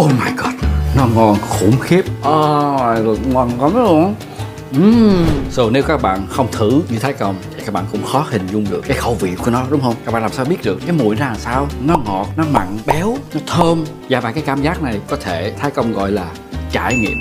Oh my god Nó ngon khủng khiếp ờ, Oh god ngon lắm luôn Mm. So nếu các bạn không thử như Thái Công thì các bạn cũng khó hình dung được cái khẩu vị của nó đúng không? Các bạn làm sao biết được cái mùi ra là sao? Nó ngọt, nó mặn, béo, nó thơm và và cái cảm giác này có thể Thái Công gọi là trải nghiệm